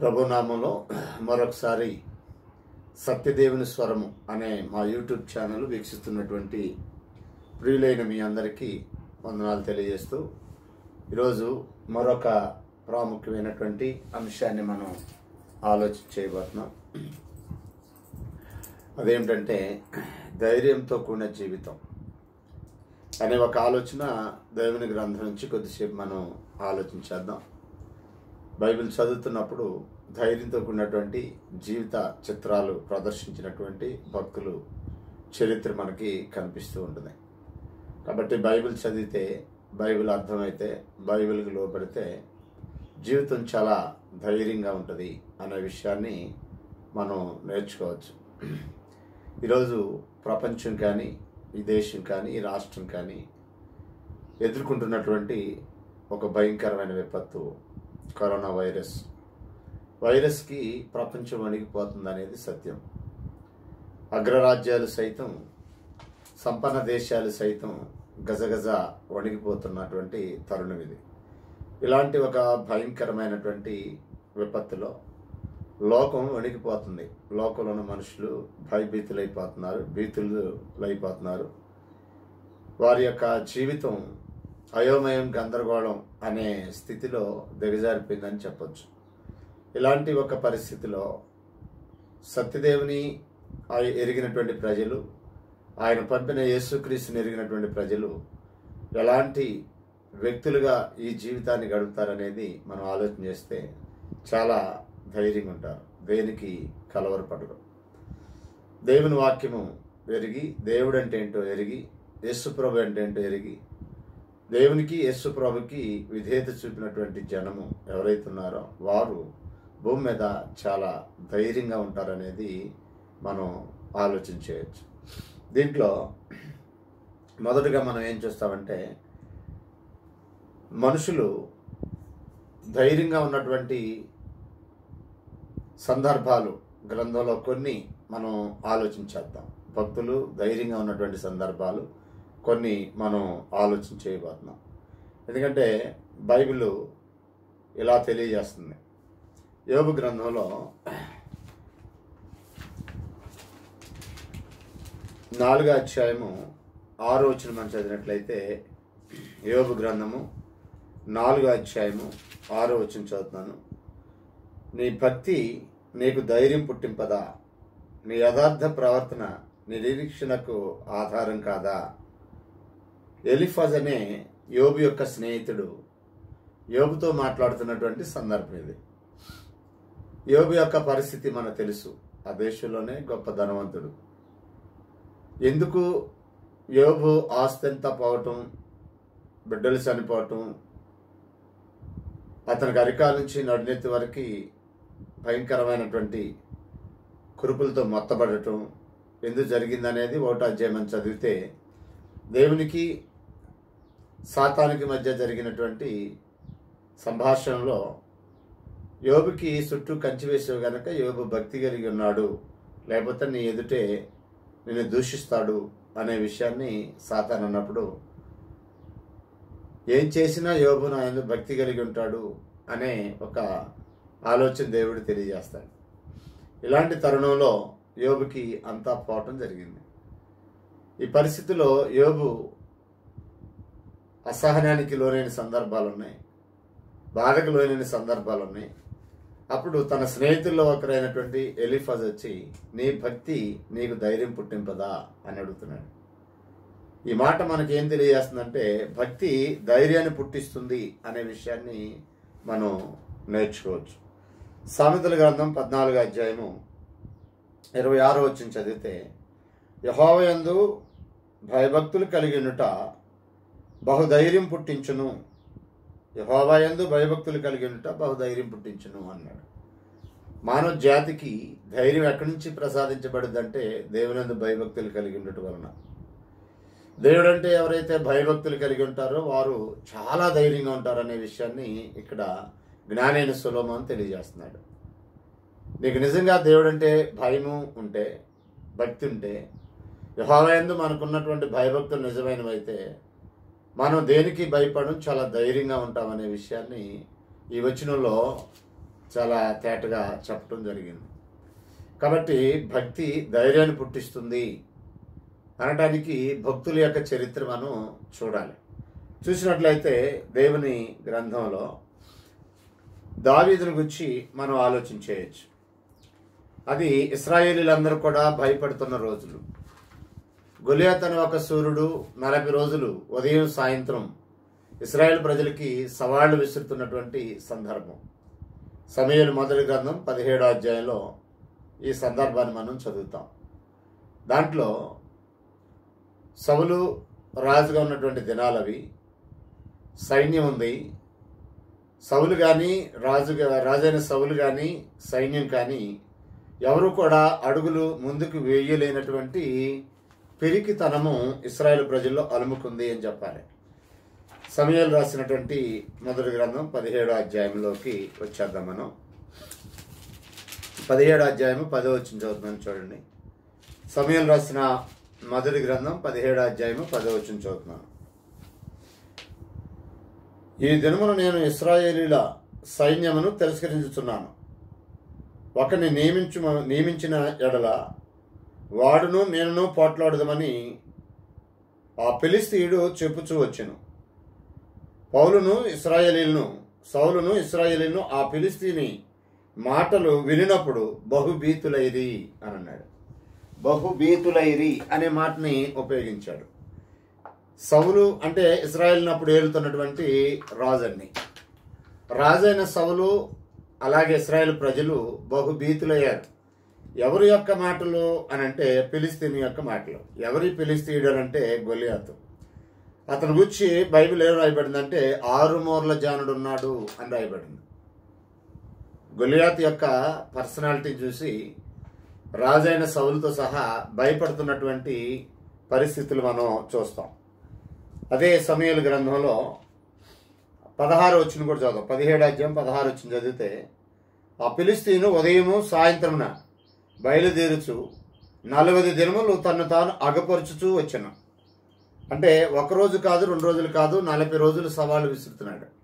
ప్రభునామంలో మరొకసారి సత్యదేవుని స్వరము అనే మా యూట్యూబ్ ఛానల్ వీక్షిస్తున్నటువంటి ప్రియులైన మీ అందరికీ వందనాలు తెలియజేస్తూ ఈరోజు మరొక ప్రాముఖ్యమైనటువంటి అంశాన్ని మనం ఆలోచన చేయబోతున్నాం. అదేమిటంటే ధైర్యంతో కూడిన జీవితం అనే ఒక ఆలోచన దేవుని గ్రంథం నుంచి కొద్దిసేపు మనం ఆలోచించేద్దాం బైబిల్ చదువుతున్నప్పుడు ధైర్యంతో కూడినటువంటి జీవిత చిత్రాలు ప్రదర్శించినటువంటి భక్తులు చరిత్ర మనకి కనిపిస్తూ ఉంటుంది. కాబట్టి బైబిల్ చదివితే బైబిల్ అర్థమైతే బైబిల్కి లోపడితే జీవితం చాలా ధైర్యంగా ఉంటుంది అనే విషయాన్ని మనం నేర్చుకోవచ్చు. ఈరోజు ప్రపంచం కానీ ఈ దేశం కానీ ఈ రాష్ట్రం కానీ ఎదుర్కొంటున్నటువంటి ఒక భయంకరమైన విపత్తు కరోనా వైరస్. వైరస్కి ప్రపంచం వణిగిపోతుంది అనేది సత్యం. అగ్రరాజ్యాలు సైతం సంపన్న దేశాలు సైతం గజగజ వణిగిపోతున్నటువంటి తరుణం ఇది. ఇలాంటి ఒక భయంకరమైనటువంటి విపత్తులో లోకం వణికిపోతుంది. లోకంలో ఉన్న మనుషులు భయభీతులైపోతున్నారు భీతులైపోతున్నారు. వారి యొక్క జీవితం అయోమయం గందరగోళం అనే స్థితిలో దిగజారిపోయిందని చెప్పొచ్చు. ఇలాంటి ఒక పరిస్థితిలో సత్యదేవుని ఆయ- ఎరిగినటువంటి ప్రజలు ఆయన పంపిన యేసుక్రీస్తుని ఎరిగినటువంటి ప్రజలు ఎలాంటి వ్యక్తులుగా ఈ జీవితాన్ని గడుపుతారనేది మనం ఆలోచన చేస్తే చాలా ధైర్యంగా ఉంటారు. దేనికి కలవరపడరు. దేవుని వాక్యము ఎరిగి దేవుడు అంటే ఏంటో ఎరిగి యేసుప్రభు అంటే ఏంటో ఎరిగి దేవునికి యేసుప్రభుకి విధేయత చూపినటువంటి జనము ఎవరైతే ఉన్నారో వారు భూమి మీద చాలా ధైర్యంగా ఉంటారనేది మనం ఆలోచన చేయొచ్చు. దీంట్లో మొదటగా మనం ఏం చూస్తామంటే మనుషులు ధైర్యంగా ఉన్నటువంటి సందర్భాలు గ్రంథంలో కొన్ని మనం ఆలోచించేద్దాం భక్తులు ధైర్యంగా ఉన్నటువంటి సందర్భాలు కొన్ని మనం ఆలోచించేయబోతున్నాం ఎందుకంటే బైబిల్ ఇలా తెలియజేస్తుంది. యోగు గ్రంథంలో నాలుగో అధ్యాయము ఆరో వచ్చిన మనం చదివినట్లయితే యోగు గ్రంథము నాలుగో అధ్యాయము ఆరో వచ్చిన చదువుతున్నాను. నీ భక్తి నీకు ధైర్యం పుట్టింపదా? నీ యథార్థ ప్రవర్తన నిరీక్షణకు ఆధారం కాదా? ఎలిఫజ్ అనే యోబు యొక్క స్నేహితుడు. యోబుతో మాట్లాడుతున్నటువంటి సందర్భం ఇది. యోగు యొక్క పరిస్థితి మనకు తెలుసు. ఆ దేశంలోనే గొప్ప ధనవంతుడు. ఎందుకు యోగు ఆస్తి పోవటం బిడ్డలు చనిపోవటం అతనికి అరికాల నుంచి నడినెత్తి వరకు భయంకరమైనటువంటి కురుపులతో మొత్తబడటం ఎందుకు జరిగిందనేది ఒకటో అధ్యాయం చదివితే దేవునికి సాతానికి మధ్య జరిగినటువంటి సంభాషణలో యోబుకి చుట్టూ కంచి వేసావు గనక యోబు భక్తి కలిగి ఉన్నాడు. లేకపోతే నీ ఎదుటే నిన్ను దూషిస్తాడు అనే విషయాన్ని సాతాన్ అన్నప్పుడు ఏం చేసినా యోబు నా ఎందుకు భక్తి కలిగి ఉంటాడు అనే ఒక ఆలోచన దేవుడు తెలియజేస్తాడు. ఇలాంటి తరుణంలో యోబుకి అంతా పోవటం జరిగింది. ఈ పరిస్థితిలో యోబు అసహనానికి లోనైన సందర్భాలు ఉన్నాయి బాధకు లోనైన సందర్భాలు ఉన్నాయి అప్పుడు తన స్నేహితుల్లో ఒకరైనటువంటి ఎలిఫజ్ వచ్చి నీ భక్తి నీకు ధైర్యం పుట్టింపదా? అని అడుగుతున్నాడు. ఈ మాట మనకేం తెలియజేస్తుందంటే భక్తి ధైర్యాన్ని పుట్టిస్తుంది అనే విషయాన్ని మనం నేర్చుకోవచ్చు. సామెతల గ్రంథం పద్నాలుగు అధ్యాయము ఇరవై ఆరో వచ్చిన చదివితే యహోవయందు భయభక్తులు కలిగి ఉండుట బహుధైర్యం పుట్టించును. యహోవయందు భయభక్తులు కలిగి ఉండుట బహుధైర్యం పుట్టించును అన్నాడు. మానవ జాతికి ధైర్యం ఎక్కడి నుంచి ప్రసాదించబడిందంటే దేవునందు భయభక్తులు కలిగి ఉండటం వలన. దేవుడు అంటే ఎవరైతే భయభక్తులు కలిగి ఉంటారో వారు చాలా ధైర్యంగా ఉంటారనే విషయాన్ని ఇక్కడ జ్ఞానైన సులోమం తెలియజేస్తున్నాడు. నీకు నిజంగా దేవుడు అంటే భయము ఉంటే భక్తి ఉంటే యహోవయందు మనకున్నటువంటి భయభక్తులు నిజమైనవైతే మనం దేనికి భయపడడం చాలా ధైర్యంగా ఉంటామనే విషయాన్ని ఈ వచనంలో చాలా తేటగా చెప్పడం జరిగింది. కాబట్టి భక్తి ధైర్యాన్ని పుట్టిస్తుంది అనడానికి భక్తుల యొక్క చరిత్ర మనం చూడాలి. చూసినట్లయితే దేవుని గ్రంథంలో దావీదుని గురించి మనం ఆలోచించేయచ్చు. అది ఇస్రాయేలీలందరూ కూడా భయపడుతున్న రోజులు. గొలియాతను ఒక సూర్యుడు నలభై రోజులు ఉదయం సాయంత్రం ఇస్రాయేల్ ప్రజలకి సవాళ్ళు విసురుతున్నటువంటి సందర్భం. సమయలు మొదటి గ్రంథం పదిహేడో అధ్యాయంలో ఈ సందర్భాన్ని మనం చదువుతాం. దాంట్లో సవులు రాజుగా ఉన్నటువంటి దినాలు అవి సైన్యం ఉంది. సవులు కానీ రాజు రాజైన సవులు కానీ సైన్యం కానీ ఎవరు కూడా అడుగులు ముందుకు వేయలేనటువంటి పెరికితనము ఇస్రాయేల్ ప్రజల్లో అలుముకుంది అని చెప్పాలి. సమయాలు రాసినటువంటి మొదటి గ్రంథం పదిహేడో అధ్యాయంలోకి వచ్చేద్దాం మనం. పదిహేడో అధ్యాయము పదో వచ్చిన చదువుతున్నాను చూడండి. సమయాలు రాసిన మొదటి గ్రంథం పదిహేడో అధ్యాయము పదో వచ్చిన చదువుతున్నాను. ఈ దినమున నేను ఇస్రాయేలీల సైన్యమును తిరస్కరించుతున్నాను ఒకరిని నియమించు నియమించిన ఎడల వాడును నేనును పోట్లాడదామని ఆ ఫిలిస్తీయుడు చెప్పుచూ వచ్చెను. పౌలును ఇస్రాయేలీలను సౌలును ఇస్రాయేలీలను ఆ ఫిలిస్తీని మాటలు వినినప్పుడు బహుభీతులైరి అని అన్నాడు బహుభీతులైరి అనే మాటని ఉపయోగించాడు. సౌలు అంటే ఇస్రాయేల్ని అప్పుడు ఏలుతున్నటువంటి రాజన్ని రాజైన సౌలు అలాగే ఇస్రాయేల్ ప్రజలు బహుభీతులయ్యారు. ఎవరి యొక్క మాటలు అని అంటే ఫిలిస్తీన్ యొక్క మాటలు. ఎవరి ఫిలిస్తీయుడు అని అంటే గొలియాతు. అతను గురించి బైబిల్ ఏం రాయబడిందంటే ఆరు మూర్ల జానుడు ఉన్నాడు అని రాయబడింది. గొలియాత్ యొక్క పర్సనాలిటీ చూసి రాజైన సౌలుతో సహా భయపడుతున్నటువంటి పరిస్థితులు మనం చూస్తాం. అదే సమయాల గ్రంథంలో పదహారు వచ్చిన కూడా చదువు పదిహేడు అధ్యాయం పదహారు వచ్చిన చదివితే ఆ పిలిస్తీను ఉదయము సాయంత్రమున బయలుదేరుచు నలభై దినములు తను తాను అగపరుచుచూ వచ్చాను. అంటే ఒక రోజు కాదు రెండు రోజులు కాదు నలభై రోజులు సవాలు విసురుతున్నాడు.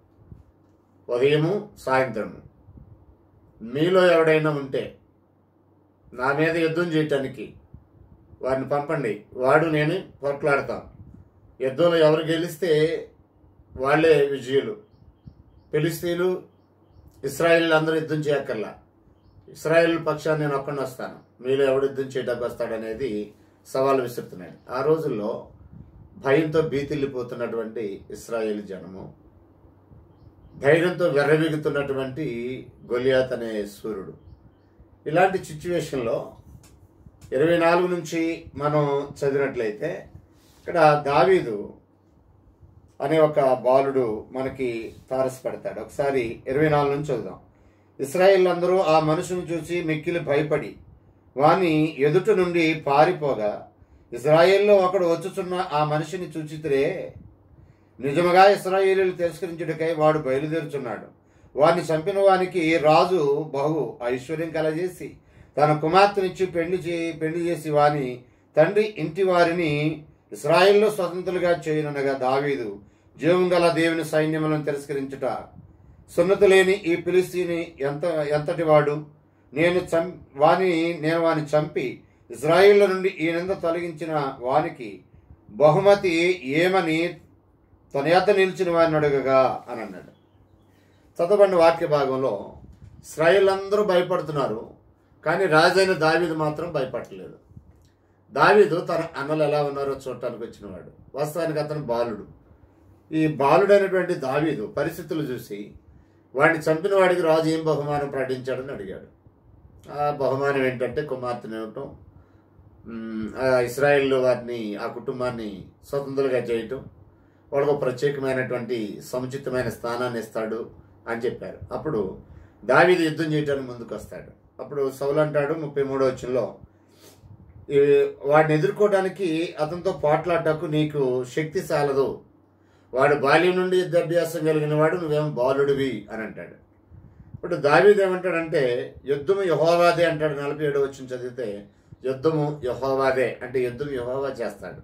ఉదయము సాయంత్రము. మీలో ఎవడైనా ఉంటే నా మీద యుద్ధం చేయటానికి వారిని పంపండి. వాడు నేను పోట్లాడతాం. యుద్ధంలో ఎవరు గెలిస్తే వాళ్ళే విజయులు. ఫిలిస్తీన్లు ఇస్రాయిల్ అందరూ యుద్ధం చేయక్కర్లా. ఇస్రాయిల్ పక్షాన్ని నేను ఒక్కడిని వస్తాను. మీలో ఎవడు యుద్ధం చేయడానికి వస్తాడనేది సవాల్ విసురుతున్నాడు. ఆ రోజుల్లో భయంతో భీతిల్లిపోతున్నటువంటి ఇస్రాయేల్ జనము ధైర్యంతో వెర్రవిగుతున్నటువంటి గొలియాత్ అనే సూర్యుడు. ఇలాంటి సిచ్యువేషన్లో ఇరవై నాలుగు నుంచి మనం చదివినట్లయితే ఇక్కడ దావీదు అనే ఒక బాలుడు మనకి తారసపడతాడు. ఒకసారి ఇరవై నాలుగు నుంచి చదుదాం ఇస్రాయిల్ అందరూ ఆ మనుషుని చూసి మిక్కిలి భయపడి వాని ఎదుట నుండి పారిపోగా ఇజ్రాయేల్లో ఒకడు వచ్చుచున్న ఆ మనిషిని చూచితే నిజముగా ఇస్రాయేలీలు తిరస్కరించుటకై వాడు బయలుదేరుచున్నాడు. వారిని చంపిన వానికి రాజు బహు ఐశ్వర్యం కలజేసి తన కుమార్తెనిచ్చి పెళ్ళి చే పెళ్ళి చేసి వాని తండ్రి ఇంటి వారిని ఇస్రాయిల్లో స్వతంత్రులుగా చేయనగా దావీదు జీవం గల దేవుని సైన్యములను తిరస్కరించుట సున్నతి లేని ఈ పిలిస్తీని ఎంత ఎంతటి వాడు? నేను చం వాని నేను వాని చంపి ఇజ్రాయిల్ నుండి ఈ నింద తొలగించిన వానికి బహుమతి ఏమని తన యొద్ద నిలిచిన వారిని అడుగగా అని అన్నాడు. చదవండి వాక్య భాగంలో ఇస్రాయిల్ అందరూ భయపడుతున్నారు కానీ రాజైన దావీదు మాత్రం భయపడలేదు. దావీదు తన అన్నలు ఎలా ఉన్నారో చూడటానికి వచ్చినవాడు. వాస్తవానికి అతను బాలుడు. ఈ బాలుడైనటువంటి దావీదు పరిస్థితులు చూసి వాడిని చంపిన వాడికి రాజు ఏం బహుమానం ప్రకటించాడని అడిగాడు. ఆ బహుమానం ఏంటంటే కుమార్తెను ఇవ్వటం ఇస్రాయిల్లో ఆ వారిని ఆ కుటుంబాన్ని స్వతంత్రులుగా చేయటం వాళ్ళకు ప్రత్యేకమైనటువంటి సముచితమైన స్థానాన్ని ఇస్తాడు అని చెప్పారు. అప్పుడు దావీది యుద్ధం చేయడానికి ముందుకు వస్తాడు. అప్పుడు సౌలు అంటాడు ముప్పై మూడో వచ్చంలో వాడిని ఎదుర్కోవడానికి అతనితో పోట్లాడటకు నీకు శక్తి సాలదు వాడు బాల్యం నుండి యుద్ధాభ్యాసం కలిగిన వాడు నువ్వేం బాలుడివి అని అంటాడు. ఇప్పుడు దావీదు ఏమంటాడంటే యుద్ధము యహోవాదే అంటాడు. నలభై ఏడు వచ్చిన చదివితే యుద్ధము యహోవాదే అంటే యుద్ధం యహోవా చేస్తాడు.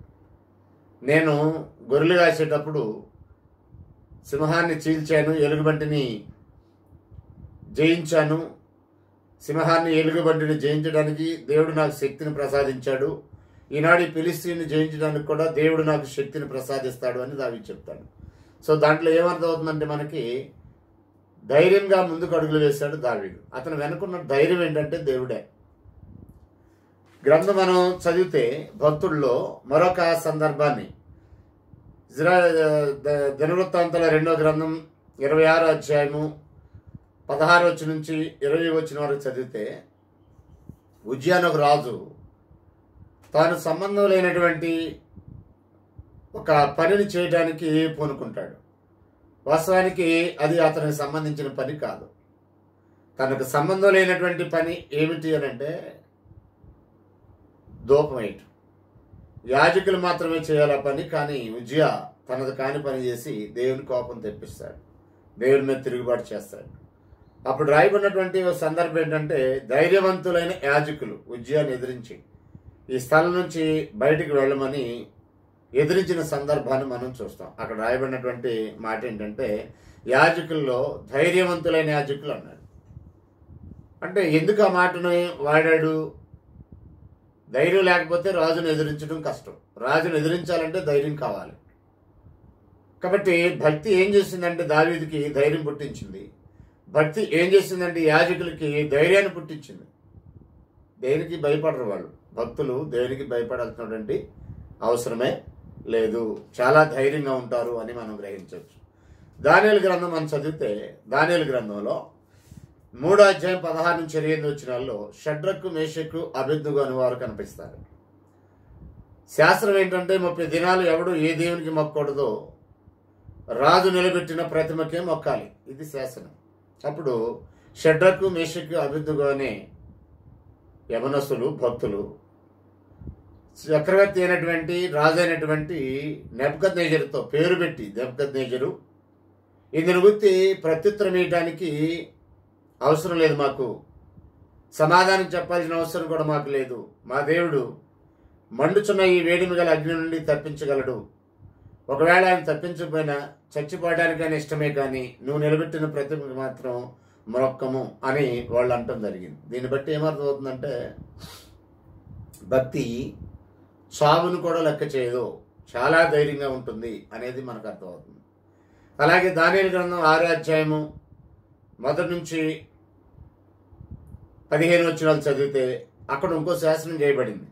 నేను గొర్రెలు కాసేటప్పుడు సింహాన్ని చీల్చాను ఎలుగుబంటిని జయించాను. సింహాన్ని ఎలుగుబంటిని జయించడానికి దేవుడు నాకు శక్తిని ప్రసాదించాడు. ఈనాడు ఈ జయించడానికి కూడా దేవుడు నాకు శక్తిని ప్రసాదిస్తాడు అని దావి చెప్తాడు. సో దాంట్లో ఏమర్థమవుతుందంటే మనకి ధైర్యంగా ముందుకు అడుగులు వేశాడు దావీడు అతను వెనుకున్న ధైర్యం ఏంటంటే దేవుడే. గ్రంథం మనం చదివితే భక్తుల్లో మరొక సందర్భాన్ని. ఇజ్రా ద- రెండో గ్రంథం ఇరవై ఆరో అధ్యాయము పదహారు వచ్చి నుంచి ఇరవై వచ్చిన వరకు చదివితే ఉజ్జాన్ ఒక రాజు తాను సంబంధం లేనటువంటి ఒక పనిని చేయడానికి పూనుకుంటాడు. వాస్తవానికి అది అతనికి సంబంధించిన పని కాదు. తనకు సంబంధం లేనటువంటి పని ఏమిటి అని అంటే దూపమేయటం యాజకులు మాత్రమే చేయాలి ఆ పని కానీ విజయ తనది కాని పని చేసి దేవుని కోపం తెప్పిస్తాడు. దేవుని మీద తిరుగుబాటు చేస్తాడు. అప్పుడు రాయబడినటువంటి ఒక సందర్భం ఏంటంటే ధైర్యవంతులైన యాజకులు ఉజ్జయాన్ని ఎదిరించి ఈ స్థలం నుంచి బయటికి వెళ్ళమని ఎదిరించిన సందర్భాన్ని మనం చూస్తాం. అక్కడ రాయబడినటువంటి మాట ఏంటంటే యాజకుల్లో ధైర్యవంతులైన యాజకులు అన్నాడు అంటే ఎందుకు ఆ మాటను వాడాడు? ధైర్యం లేకపోతే రాజును ఎదిరించడం కష్టం. రాజును ఎదిరించాలంటే ధైర్యం కావాలి. కాబట్టి భక్తి ఏం చేసిందంటే దావీదికి ధైర్యం పుట్టించింది. భక్తి ఏం చేసిందంటే యాజకులకి ధైర్యాన్ని పుట్టించింది. దేనికి భయపడరు వాళ్ళు. భక్తులు దేనికి భయపడాల్సినటువంటి అవసరమే లేదు. చాలా ధైర్యంగా ఉంటారు అని మనం గ్రహించవచ్చు. దానియలు గ్రంథం మనం చదివితే దానియలు గ్రంథంలో మూడో అధ్యాయం పదహారు నుంచి ఇరవై ఎనిమిది వచ్చిన వాళ్ళు షడ్రకు మేషకు అభిద్దుగు అని వారు కనిపిస్తారు. శాస్త్రం ఏంటంటే ముప్పై దినాలు ఎవడు ఏ దేవునికి మొక్కకూడదో రాజు నిలబెట్టిన ప్రతిమకే మొక్కాలి. ఇది శాసనం. అప్పుడు షడ్రకు మేషకు అభిద్దుగు అనే యమనస్సులు భక్తులు చక్రవర్తి అయినటువంటి రాజు అయినటువంటి నెపకత్ పేరు పెట్టి నెపకత్ ఇందుని గుర్తి ప్రత్యుత్తరం ఇవ్వడానికి అవసరం లేదు మాకు. సమాధానం చెప్పాల్సిన అవసరం కూడా మాకు లేదు. మా దేవుడు మండుచున్న ఈ వేడిమి గల అగ్ని నుండి తప్పించగలడు. ఒకవేళ ఆయన తప్పించకపోయినా చచ్చిపోవడానికైనా ఇష్టమే కానీ నువ్వు నిలబెట్టిన ప్రతిమకు మాత్రం మరొక్కము అని వాళ్ళు అంటం జరిగింది. దీన్ని బట్టి ఏమర్థం అవుతుందంటే భక్తి చావును కూడా లెక్క చేయదు. చాలా ధైర్యంగా ఉంటుంది అనేది మనకు అర్థమవుతుంది. అలాగే దానియలు గ్రంథం ఆరో అధ్యాయము మొదటి నుంచి పదిహేను వచ్చినాలు చదివితే అక్కడ ఇంకో శాసనం చేయబడింది.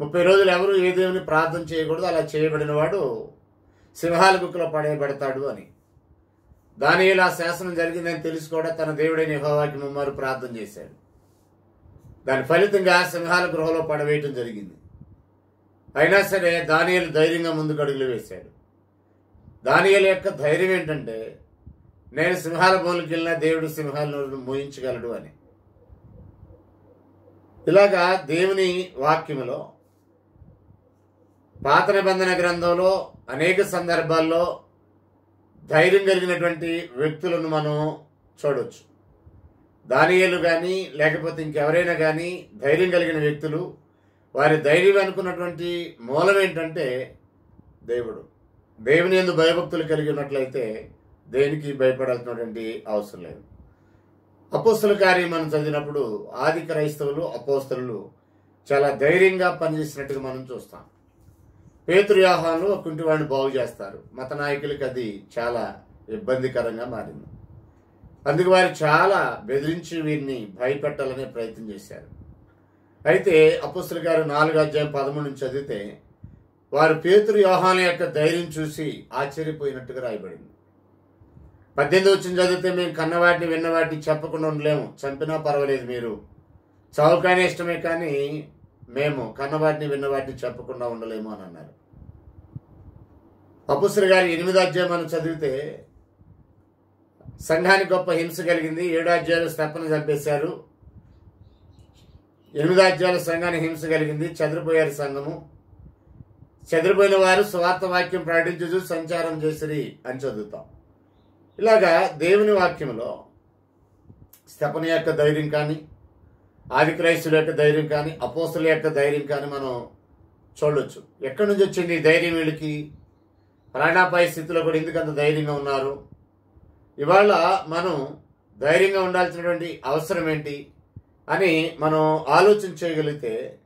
ముప్పై రోజులు ఎవరు ఏ దేవుని ప్రార్థన చేయకూడదు అలా చేయబడిన వాడు సింహాల కుక్కలో పడేయబడతాడు అని. దానియేలు ఆ శాసనం జరిగిందని తెలిసి కూడా తన దేవుడైన యెహోవాకి ముమ్మారు ప్రార్థన చేశాడు. దాని ఫలితంగా సింహాల గృహలో పడవేయటం జరిగింది. అయినా సరే దానియలు ధైర్యంగా ముందుకు అడుగులు వేశాడు. దానియేలు యొక్క ధైర్యం ఏంటంటే నేను సింహాల బోలుకి వెళ్ళినా దేవుడు సింహాలను మోయించగలడు అని. ఇలాగా దేవుని వాక్యములో పాత నిబంధన గ్రంథంలో అనేక సందర్భాల్లో ధైర్యం కలిగినటువంటి వ్యక్తులను మనం చూడవచ్చు దానియలు కానీ లేకపోతే ఇంకెవరైనా కానీ ధైర్యం కలిగిన వ్యక్తులు వారి ధైర్యం అనుకున్నటువంటి మూలం ఏంటంటే దేవుడు. దేవుని ఎందు భయభక్తులు కలిగి ఉన్నట్లయితే దేనికి భయపడాల్సినటువంటి అవసరం లేదు. అపోస్తుల కార్యం మనం చదివినప్పుడు ఆది క్రైస్తవులు అపోస్తలు చాలా ధైర్యంగా పనిచేసినట్టుగా మనం చూస్తాం. పేతురు వ్యూహాలు ఒక కుంటివాడిని బాగు చేస్తారు. మత నాయకులకి అది చాలా ఇబ్బందికరంగా మారింది. అందుకు వారు చాలా బెదిరించి వీరిని భయపెట్టాలనే ప్రయత్నం చేశారు. అయితే అపుస్తుల గారు నాలుగు అధ్యాయం పదమూడు నుంచి చదివితే వారు పేతురు యోహాన యొక్క ధైర్యం చూసి ఆశ్చర్యపోయినట్టుగా రాయబడింది. పద్దెనిమిది వచ్చిన చదివితే మేము కన్నవాటిని విన్నవాటిని చెప్పకుండా ఉండలేము. చంపినా పర్వాలేదు మీరు. చౌకానే ఇష్టమే కానీ మేము కన్నవాటిని విన్నవాటిని చెప్పకుండా ఉండలేము అని అన్నారు. అపుసరి గారి ఎనిమిది అధ్యాయం మనం చదివితే సంఘానికి గొప్ప హింస కలిగింది. ఏడు అధ్యాయులు స్తప్పను చంపేశారు. ఎనిమిది అధ్యాయుల సంఘానికి హింస కలిగింది. చెదిరిపోయారు సంఘము. చెదిరిపోయిన వారు స్వార్థ వాక్యం ప్రకటించు సంచారం చేసిరి అని చదువుతాం. ఇలాగా దేవుని వాక్యంలో స్థపన యొక్క ధైర్యం కానీ ఆది క్రైస్తుల యొక్క ధైర్యం కానీ అపోస్తుల యొక్క ధైర్యం కానీ మనం చూడొచ్చు. ఎక్కడి నుంచి వచ్చింది ధైర్యం వీళ్ళకి? ప్రాణాపాయ స్థితిలో కూడా ఎందుకంత ధైర్యంగా ఉన్నారు? ఇవాళ మనం ధైర్యంగా ఉండాల్సినటువంటి అవసరం ఏంటి? అని మనం ఆలోచన చేయగలిగితే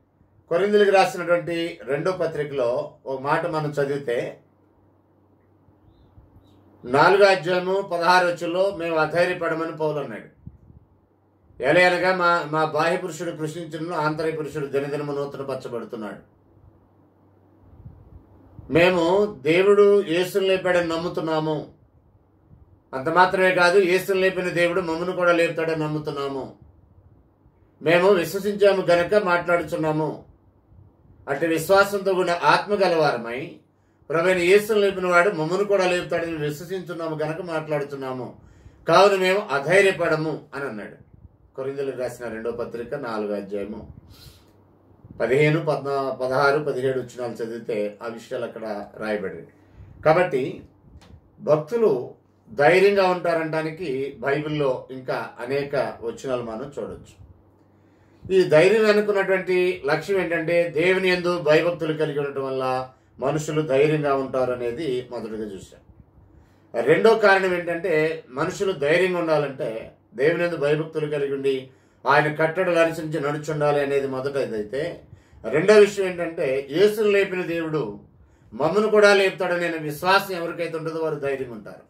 కొరిందులకు రాసినటువంటి రెండో పత్రికలో ఒక మాట మనం చదివితే నాలుగో అధ్యాయము పదహారు వచ్చుల్లో మేము అధైర్యపడమని పౌలు అన్నాడు. ఎలయనగా మా మా బాహ్య పురుషుడు కృషించిన ఆంతర్య పురుషుడు దినదినము నూతన పచ్చబడుతున్నాడు మేము దేవుడు యేసుని లేపాడని నమ్ముతున్నాము. అంత మాత్రమే కాదు యేసుని లేపిన దేవుడు మమ్మను కూడా లేపుతాడని నమ్ముతున్నాము. మేము విశ్వసించాము గనక మాట్లాడుచున్నాము. అటు విశ్వాసంతో కూడిన ఆత్మ గలవారమై ప్రవీణ ఈశ్వరం లేపిన వాడు మమ్మను కూడా లేపుతాడని విశ్వసించున్నాము గనక మాట్లాడుతున్నాము కావున మేము అధైర్యపడము అని అన్నాడు. కొరిందులకు రాసిన రెండో పత్రిక నాలుగో అధ్యాయము పదిహేను పద్నా పదహారు పదిహేడు వచ్చినాలు చదివితే ఆ విషయాలు అక్కడ రాయబడి కాబట్టి భక్తులు ధైర్యంగా ఉంటారంటానికి బైబిల్లో ఇంకా అనేక వచనాలు మనం చూడొచ్చు. ఈ ధైర్యం అనుకున్నటువంటి లక్ష్యం ఏంటంటే దేవుని ఎందు భయభక్తులు కలిగి ఉండటం వల్ల మనుషులు ధైర్యంగా ఉంటారు అనేది మొదటిగా చూశాం. రెండో కారణం ఏంటంటే మనుషులు ధైర్యంగా ఉండాలంటే దేవుని ఎందు భయభక్తులు కలిగి ఉండి ఆయన కట్టడలు అనుసరించి నడుచుండాలి అనేది మొదటిదైతే. రెండో విషయం ఏంటంటే యేసును లేపిన దేవుడు మమ్మను కూడా లేపుతాడనే విశ్వాసం ఎవరికైతే ఉంటుందో వారు ధైర్యంగా ఉంటారు.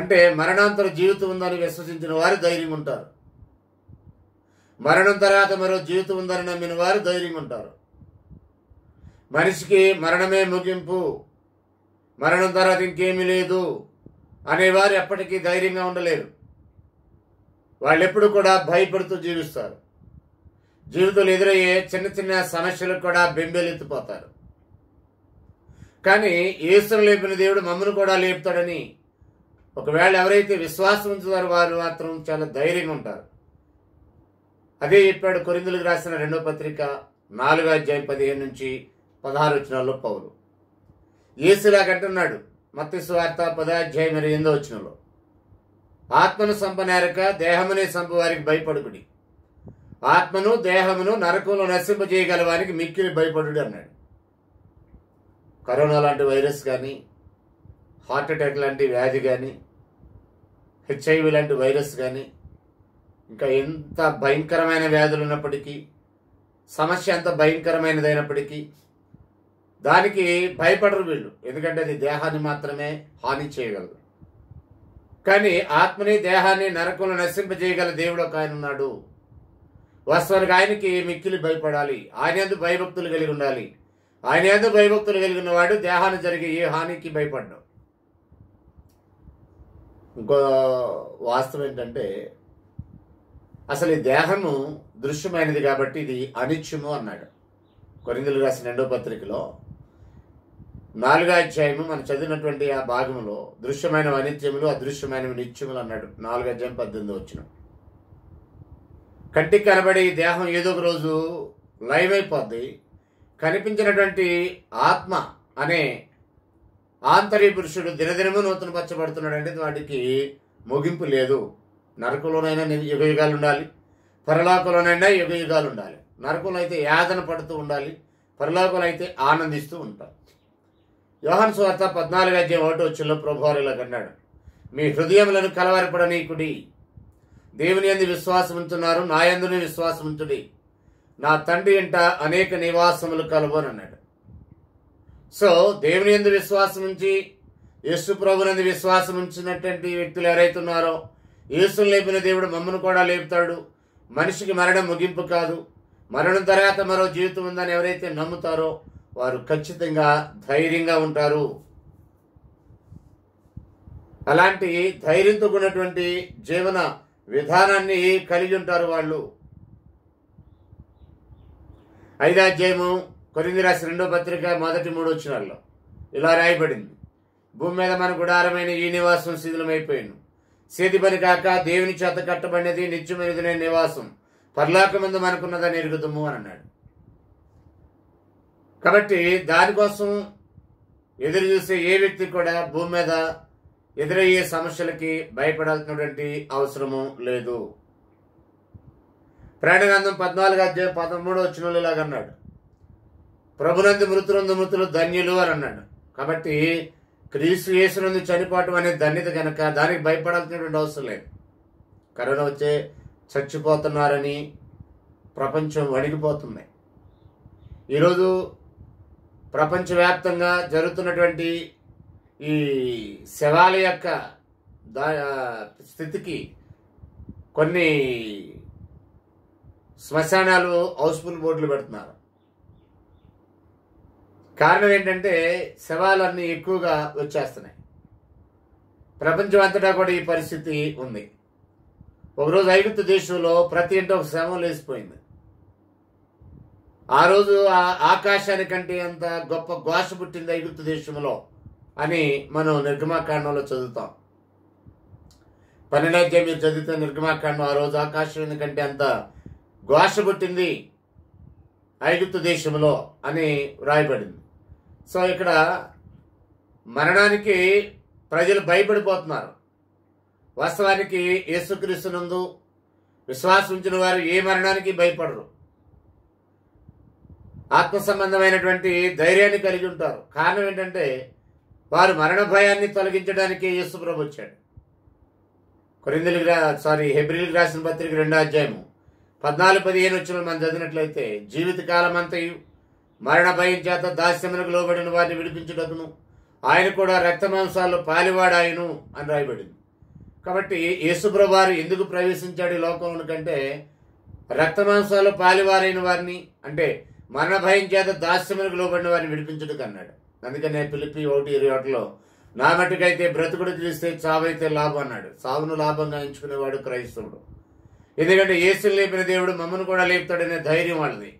అంటే మరణాంతర జీవితం ఉందని విశ్వసించిన వారు ధైర్యంగా ఉంటారు. మరణం తర్వాత మరో జీవితం ఉందని నమ్మిన వారు ధైర్యంగా ఉంటారు మనిషికి మరణమే ముగింపు. మరణం తర్వాత ఇంకేమీ లేదు అనేవారు ఎప్పటికీ ధైర్యంగా ఉండలేరు. వాళ్ళు ఎప్పుడు కూడా భయపడుతూ జీవిస్తారు. జీవితంలో ఎదురయ్యే చిన్న చిన్న సమస్యలకు కూడా బెంబేలెత్తిపోతారు. కానీ ఈశ్వరం లేపిన దేవుడు మమ్మను కూడా లేపుతాడని ఒకవేళ ఎవరైతే విశ్వాసం ఉంచుతారో వారు మాత్రం చాలా ధైర్యంగా ఉంటారు. అదే చెప్పాడు కొరిందులకు రాసిన రెండో పత్రిక నాలుగో అధ్యాయం పదిహేను నుంచి పదహారు వచ్చినాల్లో పౌరు యేసులాగంటున్నాడు మత్స్వార్త పదాధ్యాయం మరి ఎనిమిదో వచ్చినలో ఆత్మను సంపనేరక దేహమునే సంపవారికి భయపడుకుడి. ఆత్మను దేహమును నరకంలో నశింపజేయగల వారికి మిక్కిలి భయపడుడు అన్నాడు. కరోనా లాంటి వైరస్ కానీ హార్ట్ అటాక్ లాంటి వ్యాధి కానీ హెచ్ఐవి లాంటి వైరస్ కానీ ఇంకా ఎంత భయంకరమైన వ్యాధులు ఉన్నప్పటికీ సమస్య ఎంత భయంకరమైనదైనప్పటికీ దానికి భయపడరు వీళ్ళు. ఎందుకంటే అది దేహాన్ని మాత్రమే హాని చేయగలదు. కానీ ఆత్మని దేహాన్ని నరకంలో నశింపజేయగల దేవుడు ఒక ఆయన ఉన్నాడు. వాస్తవానికి ఆయనకి మిక్కిలి భయపడాలి. ఆయన ఎందు భయభక్తులు కలిగి ఉండాలి. ఆయన ఎందు భయభక్తులు కలిగి ఉన్నవాడు దేహాన్ని జరిగే ఏ హానికి భయపడ్డాడు ఇంకో వాస్తవం ఏంటంటే అసలు ఈ దేహము దృశ్యమైనది కాబట్టి ఇది అనిత్యము అన్నాడు. కొరిందులు రాసిన రెండో పత్రికలో నాలుగో అధ్యాయము మనం చదివినటువంటి ఆ భాగంలో దృశ్యమైన అనిత్యములు అదృశ్యమైనవి నిత్యములు అన్నాడు. నాలుగో అధ్యాయం పద్దెనిమిది వచ్చిన. కంటికి కనబడి ఈ దేహం ఏదో ఒక రోజు లైవ్ అయిపోద్ది. కనిపించినటువంటి ఆత్మ అనే ఆంతర్య పురుషుడు దినదినము నూతన పచ్చబడుతున్నాడు అంటే వాటికి ముగింపు లేదు. నరకంలోనైనా యుగ యుగాలు ఉండాలి. పరలోకంలోనైనా యుగ యుగాలు ఉండాలి. నరకంలో అయితే యాతన పడుతూ ఉండాలి. పరలోకంలో అయితే ఆనందిస్తూ ఉంటాం. యోహన్ స్వార్త పద్నాలుగు అధ్యాయం ఒకటి వచ్చిలో ప్రభువారు ఇలా కన్నాడు మీ హృదయములను కలవరపడనీకుడి. దేవుని ఎందు విశ్వాసం ఉంచున్నారు. నా ఎందుని విశ్వాసం ఉంచుడి. నా తండ్రి ఇంట అనేక నివాసములు కలవని అన్నాడు. సో దేవుని ఎందు విశ్వాసం ఉంచి యేసు ప్రభునందు విశ్వాసం ఉంచినటువంటి వ్యక్తులు ఎవరైతే ఉన్నారో యేసును లేపిన దేవుడు మమ్మను కూడా లేపుతాడు. మనిషికి మరణం ముగింపు కాదు. మరణం తర్వాత మరో జీవితం ఉందని ఎవరైతే నమ్ముతారో వారు ఖచ్చితంగా ధైర్యంగా ఉంటారు. అలాంటి ధైర్యంతో కూడినటువంటి జీవన విధానాన్ని కలిగి ఉంటారు వాళ్ళు. ఐదాధ్యాయము కొరింది రాసి రెండో పత్రిక మొదటి మూడు వచ్చినాల్లో ఇలా రాయబడింది. భూమి మీద మన గుడారమైన ఈ నివాసం శిథిలమైపోయాను సేతి పని కాక దేవుని చేత కట్టబడినది నిత్యమైనది నివాసం. పర్లాకమందు మనకున్నదని ఎరుగుదము అని అన్నాడు. కాబట్టి దానికోసం ఎదురు చూసే ఏ వ్యక్తి కూడా భూమి మీద ఎదురయ్యే సమస్యలకి భయపడాల్సినటువంటి అవసరము లేదు. ప్రాణగంధం పద్నాలుగు అధ్యాయం పదమూడు వచ్చిన ఇలాగన్నాడు ప్రభునందు మృతులందు మృతులు ధన్యులు అని అన్నాడు. కాబట్టి క్రీస్తు యేసునందు చనిపోవటం అనే ధన్యత కనుక దానికి భయపడాల్సినటువంటి అవసరం లేదు. కరోనా వచ్చే చచ్చిపోతున్నారని ప్రపంచం వణిగిపోతుంది. ఈరోజు ప్రపంచవ్యాప్తంగా జరుగుతున్నటువంటి ఈ శవాల యొక్క దా స్థితికి కొన్ని శ్మశానాలు హౌస్ఫుల్ బోర్డులు పెడుతున్నారు. కారణం ఏంటంటే శవాలన్నీ ఎక్కువగా వచ్చేస్తున్నాయి. ప్రపంచం అంతటా కూడా ఈ పరిస్థితి ఉంది. ఒకరోజు ఐగుప్తు దేశంలో ప్రతి ఇంట ఒక శవం లేచిపోయింది. ఆ రోజు ఆకాశానికంటే అంత గొప్ప ఘోష పుట్టింది ఐగుప్తు దేశంలో అని మనం నిర్గమాకాండంలో చదువుతాం. పన్నెండైతే మీరు చదివితే నిర్గమాకాండం ఆ రోజు ఆకాశం కంటే అంత ఘోష పుట్టింది ఐగుప్తు దేశంలో అని వ్రాయబడింది సో ఇక్కడ మరణానికి ప్రజలు భయపడిపోతున్నారు. వాస్తవానికి యేసుక్రీస్తునందు విశ్వాసం ఉంచిన వారు ఏ మరణానికి భయపడరు. ఆత్మ సంబంధమైనటువంటి ధైర్యాన్ని కలిగి ఉంటారు. కారణం ఏంటంటే వారు మరణ భయాన్ని తొలగించడానికి యేసు ప్రభు వచ్చాడు. కొరిందలికి సారీ హెబ్రిల్కి రాసిన పత్రిక రెండో అధ్యాయము పద్నాలుగు పదిహేను వచ్చిన మనం చదివినట్లయితే జీవితకాలం అంతయు మరణ భయం చేత దాస్యమునకు లోబడిన వారిని విడిపించుటకును. ఆయన కూడా రక్తమాంసాల్లో పాలివాడాయను అని రాయబడింది. కాబట్టి యేసుప్రభు ఎందుకు ప్రవేశించాడు ఈ లోకంలో కంటే రక్తమాంసాలు పాలివారైన వారిని అంటే మరణ భయం చేత దాస్యములకు లోబడిన వారిని విడిపించుటకు అన్నాడు. అందుకనే పిలిపి ఒకటి ఇరవై ఒకటిలో నా మట్టుకైతే బ్రతుకుడు తెలిస్తే చావైతే లాభం అన్నాడు. సావును లాభంగా ఎంచుకునేవాడు క్రైస్తవుడు. ఎందుకంటే యేసుని లేపిన దేవుడు మమ్మను కూడా లేపుతాడనే ధైర్యం వాళ్ళది.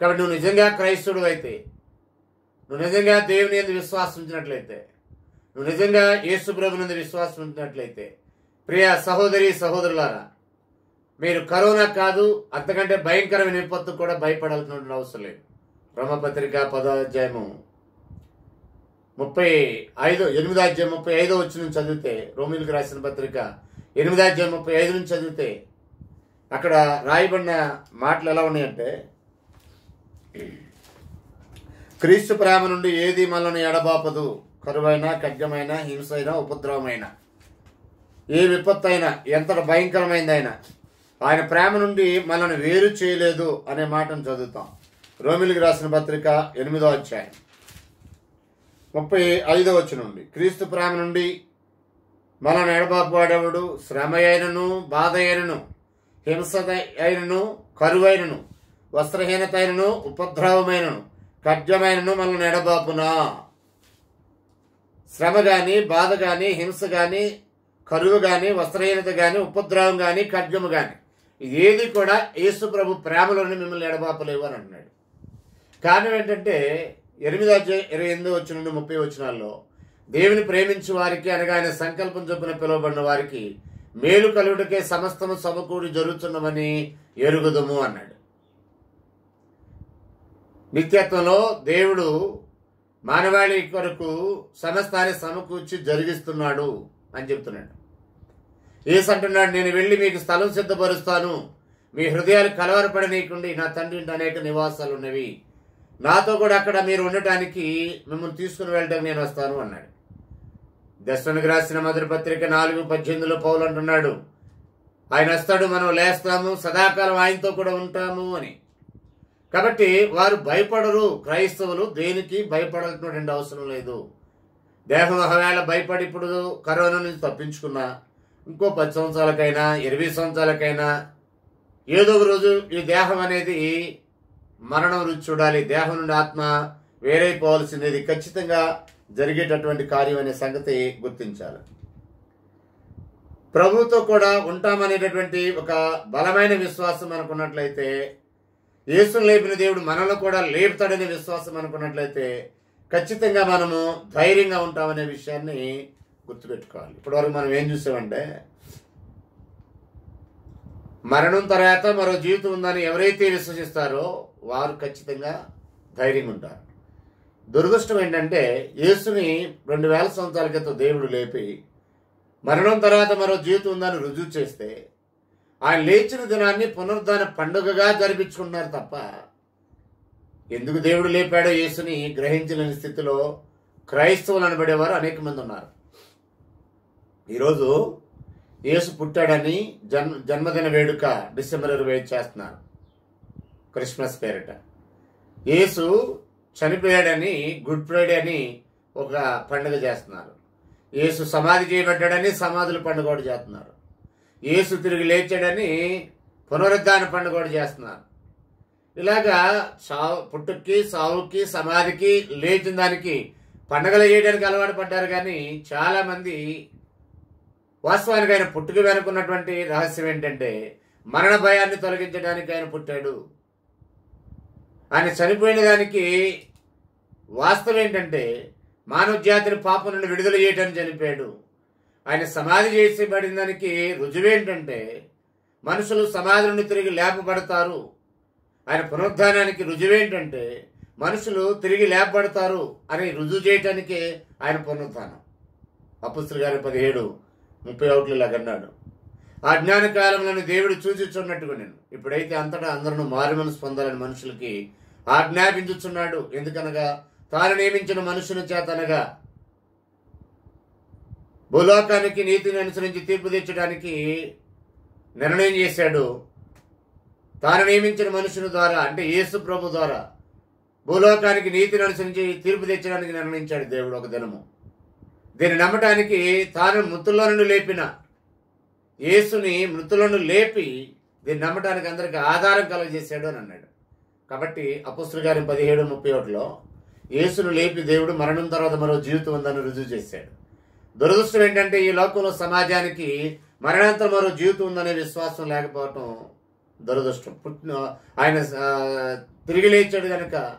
కాబట్టి నువ్వు నిజంగా క్రైస్తవుడు అయితే నువ్వు నిజంగా దేవుని ఎందు విశ్వాసం ఉంచినట్లయితే నువ్వు నిజంగా యేసు ప్రభు విశ్వాసం ఉంచినట్లయితే ప్రియ సహోదరి సహోదరులారా మీరు కరోనా కాదు అంతకంటే భయంకరమైన విపత్తు కూడా భయపడాల్సిన అవసరం లేదు. బ్రహ్మపత్రిక పదోధ్యాయము ముప్పై ఐదో ఎనిమిదో అధ్యాయం ముప్పై ఐదో వచ్చి నుంచి చదివితే రోమిలకు రాసిన పత్రిక ఎనిమిదో అధ్యాయం ముప్పై ఐదు నుంచి చదివితే అక్కడ రాయబడిన మాటలు ఎలా ఉన్నాయంటే క్రీస్తు ప్రేమ నుండి ఏది మనల్ని ఎడబాపదు. కరువైన ఖడ్గమైన హింసైన ఉపద్రవమైన. ఏ విపత్తు అయినా ఎంత భయంకరమైందైనా. ఆయన ప్రేమ నుండి మనల్ని వేరు చేయలేదు అనే మాటను చదువుతాం. రోమిలికి రాసిన పత్రిక ఎనిమిదో అధ్యాయం. ముప్పై ఐదో వచ్చినండి క్రీస్తు ప్రేమ నుండి మనల్ని ఎడబాపువాడెవడు శ్రమ అయినను బాధ అయినను హింస అయినను కరువైనను. వస్త్రహీనతైనను ఉపద్రవమైనను ఖడ్గమైనను మనల్ని ఎడబాపునా శ్రమ గాని బాధ గాని హింస గాని కరువు గాని వస్త్రహీనత గాని ఉపద్రవం గాని ఖడ్గము గాని ఏది కూడా యేసు ప్రభు ప్రేమలోని మిమ్మల్ని ఎడబాపలేవు అని అంటున్నాడు. కారణం ఏంటంటే ఎనిమిది ఇరవై ఎనిమిది వచ్చిన నుండి ముప్పై వచ్చినాల్లో దేవుని ప్రేమించు వారికి అనగా ఆయన సంకల్పం చొప్పున పిలువబడిన వారికి మేలు కలుగుటకే సమస్తము సమకూడి జరుగుతున్నమని ఎరుగుదము అన్నాడు. నిత్యత్వంలో దేవుడు మానవాళి కొరకు సమస్తాన్ని సమకూర్చి జరిగిస్తున్నాడు అని చెప్తున్నాడు. ఏసంటున్నాడు నేను వెళ్ళి మీకు స్థలం సిద్ధపరుస్తాను. మీ హృదయాలు కలవరపడనీయకుండా నా తండ్రి అనేక నివాసాలు ఉన్నవి. నాతో కూడా అక్కడ మీరు ఉండటానికి మిమ్మల్ని తీసుకుని వెళ్ళడానికి నేను వస్తాను అన్నాడు. దర్శనకు రాసిన మొదటి పత్రిక నాలుగు పద్దెనిమిదిలో పౌలు అంటున్నాడు ఆయన వస్తాడు మనం లేస్తాము సదాకాలం ఆయనతో కూడా ఉంటాము అని. కాబట్టి వారు భయపడరు క్రైస్తవులు దేనికి భయపడాల్సినటువంటి అవసరం లేదు. దేహం ఒకవేళ భయపడి ఇప్పుడు కరోనా నుంచి తప్పించుకున్నా ఇంకో పది సంవత్సరాలకైనా ఇరవై సంవత్సరాలకైనా ఏదో ఒక రోజు ఈ దేహం అనేది మరణం రుచి చూడాలి. దేహం నుండి ఆత్మ వేరైపోవాల్సింది ఖచ్చితంగా జరిగేటటువంటి కార్యం అనే సంగతి గుర్తించాలి. ప్రభుతో కూడా ఉంటామనేటటువంటి ఒక బలమైన విశ్వాసం అనుకున్నట్లయితే యేసును లేపిన దేవుడు మనలో కూడా లేపుతాడనే విశ్వాసం అనుకున్నట్లయితే ఖచ్చితంగా మనము ధైర్యంగా ఉంటామనే విషయాన్ని గుర్తుపెట్టుకోవాలి. ఇప్పటివరకు మనం ఏం చూసామంటే మరణం తర్వాత మరో జీవితం ఉందని ఎవరైతే విశ్వసిస్తారో వారు ఖచ్చితంగా ధైర్యంగా ఉంటారు. దురదృష్టం ఏంటంటే యేసుని రెండు వేల సంవత్సరాల క్రితం దేవుడు లేపి మరణం తర్వాత మరో జీవితం ఉందని రుజువు చేస్తే ఆయన లేచిన దినాన్ని పునరుద్ధాన పండుగగా జరిపించుకుంటున్నారు తప్ప ఎందుకు దేవుడు లేపాడో యేసుని గ్రహించలేని స్థితిలో క్రైస్తవులు అనబడేవారు అనేక మంది ఉన్నారు. ఈరోజు యేసు పుట్టాడని జన్మ జన్మదిన వేడుక డిసెంబర్ ఇరవై చేస్తున్నారు. క్రిస్మస్ పేరిట. యేసు చనిపోయాడని గుడ్ ఫ్రైడే అని ఒక పండుగ చేస్తున్నారు. యేసు సమాధి చేయబడ్డాడని సమాధుల పండుగ కూడా చేస్తున్నారు. యేసు తిరిగి లేచాడని పునరుద్ధాన పండుగ కూడా చేస్తున్నారు. ఇలాగా సావు పుట్టుకి సావుకి సమాధికి లేచిన దానికి పండగలు చేయడానికి అలవాటు పడ్డారు కానీ చాలామంది వాస్తవానికి ఆయన పుట్టుక వెనుకున్నటువంటి రహస్యం ఏంటంటే మరణ భయాన్ని తొలగించడానికి ఆయన పుట్టాడు. ఆయన చనిపోయిన దానికి వాస్తవం ఏంటంటే మానవ జాతిని పాపం నుండి విడుదల చేయడానికి చనిపోయాడు. ఆయన సమాధి చేసేబడిన దానికి రుజువేంటంటే మనుషులు సమాధి నుండి తిరిగి లేపబడతారు. ఆయన పునరుద్ధానానికి రుజువేంటంటే మనుషులు తిరిగి లేపబడతారు అని రుజువు చేయటానికే ఆయన పునరుద్ధానం. అపుస్తుల గారి పదిహేడు ముప్పై ఒకటి ఇలాగన్నాడు ఆ జ్ఞాన కాలంలోని దేవుడు సూచిస్తున్నట్టుగా నేను. ఇప్పుడైతే అంతటా అందరూ మారు మనసు పొందాలని మనుషులకి ఆజ్ఞాపించుచున్నాడు. ఎందుకనగా తాను నియమించిన మనుషుని చేతనగా భూలోకానికి నీతిని అనుసరించి తీర్పు తీర్చడానికి నిర్ణయం చేశాడు. తాను నియమించిన మనుషుని ద్వారా అంటే యేసు ప్రభు ద్వారా భూలోకానికి నీతిని అనుసరించి తీర్పు తెచ్చడానికి నిర్ణయించాడు దేవుడు ఒక దినము. దీన్ని నమ్మటానికి తాను మృతుల్లో నుండి లేపిన యేసుని మృతులను లేపి దీన్ని నమ్మటానికి అందరికి ఆధారం కలగజేశాడు అని అన్నాడు. కాబట్టి అపుస్తుల గారి పదిహేడు ముప్పై ఒకటిలో యేసును లేపి దేవుడు మరణం తర్వాత మరో జీవితం ఉందని రుజువు చేశాడు. దురదృష్టం ఏంటంటే ఈ లోకంలో సమాజానికి మరణాంతరం మరో జీవితం ఉందనే విశ్వాసం లేకపోవటం దురదృష్టం. పుట్టిన ఆయన తిరిగి లేచాడు కనుక